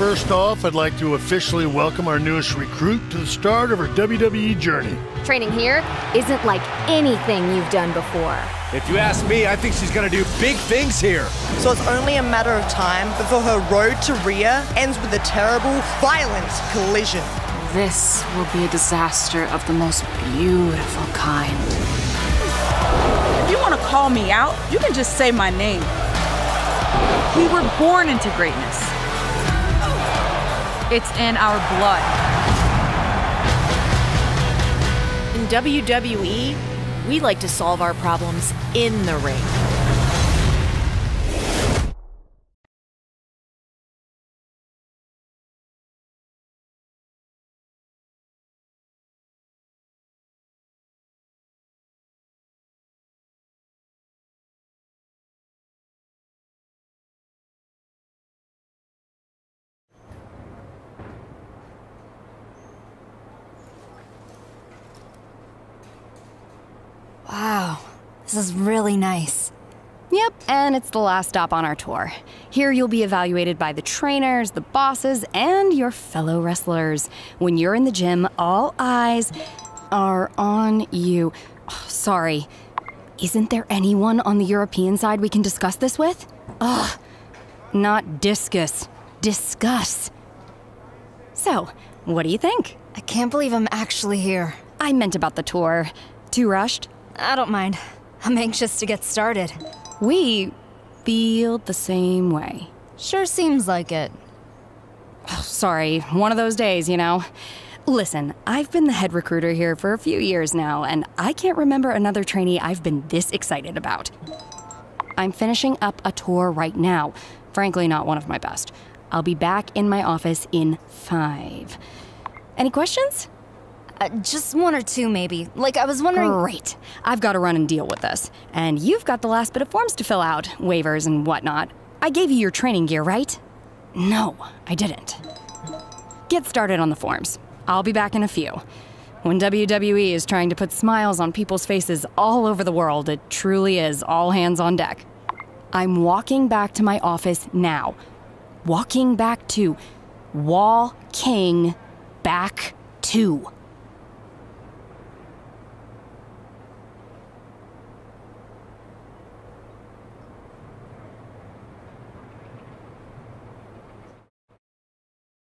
First off, I'd like to officially welcome our newest recruit to the start of her WWE journey. Training here isn't like anything you've done before. If you ask me, I think she's gonna do big things here. So it's only a matter of time before her road to Rhea ends with a terrible, violent collision. This will be a disaster of the most beautiful kind. If you want to call me out, you can just say my name. We were born into greatness. It's in our blood. In WWE, we like to solve our problems in the ring. Wow, this is really nice. Yep, and it's the last stop on our tour. Here you'll be evaluated by the trainers, the bosses, and your fellow wrestlers. When you're in the gym, all eyes are on you. Oh, sorry. Isn't there anyone on the European side we can discuss this with? Ugh. Not discus. Discuss. So, what do you think? I can't believe I'm actually here. I meant about the tour. Too rushed? I don't mind. I'm anxious to get started. We feel the same way. Sure seems like it. Oh, sorry, one of those days, you know. Listen, I've been the head recruiter here for a few years now, and I can't remember another trainee I've been this excited about. I'm finishing up a tour right now. Frankly, not one of my best. I'll be back in my office in five. Any questions? Uh, just one or two, maybe. Like, I was wondering. Great. I've got to run and deal with this. And you've got the last bit of forms to fill out, waivers and whatnot. I gave you your training gear, right? No, I didn't. Get started on the forms. I'll be back in a few. When WWE is trying to put smiles on people's faces all over the world, it truly is all hands on deck. I'm walking back to my office now. Walking back to Wall King back to.